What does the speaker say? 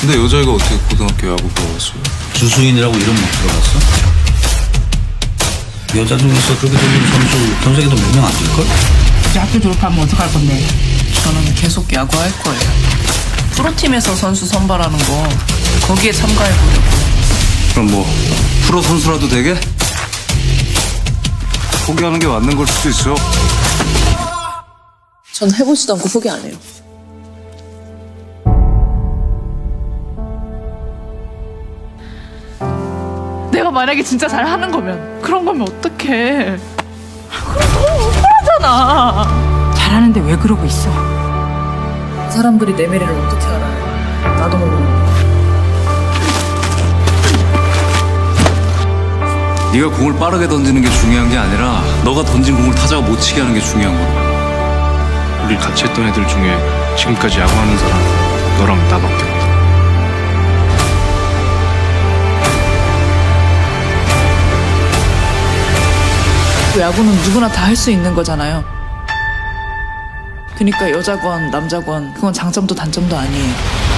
근데 여자애가 어떻게 고등학교 야구 들어갔어요? 주수인이라고 이름 못 들어봤어? 여자 중에서 그렇게 되는 선수 전 세계도 몇 명 안 될걸? 이제 학교 졸업하면 어떡할 건데? 저는 계속 야구할 거예요. 프로팀에서 선수 선발하는 거 거기에 참가해 보려고. 그럼 뭐 프로 선수라도 되게? 포기하는 게 맞는 걸 수도 있어. 전 해보지도 않고 포기 안 해요. 내가 만약에 진짜 잘하는 거면 그런 거면 어떡해 그럼 너무 억울하잖아 잘하는데 왜 그러고 있어? 사람들이 내 미래를 어떻게 알아요? 나도 모르고. 네가 공을 빠르게 던지는 게 중요한 게 아니라 너가 던진 공을 타자가 못 치게 하는 게 중요한 거야. 우리 같이 했던 애들 중에 지금까지 야구하는 사람 너랑 나밖에 없 다. 야구는 누구나 다 할 수 있는 거잖아요. 그러니까 여자건 남자건 그건 장점도 단점도 아니에요.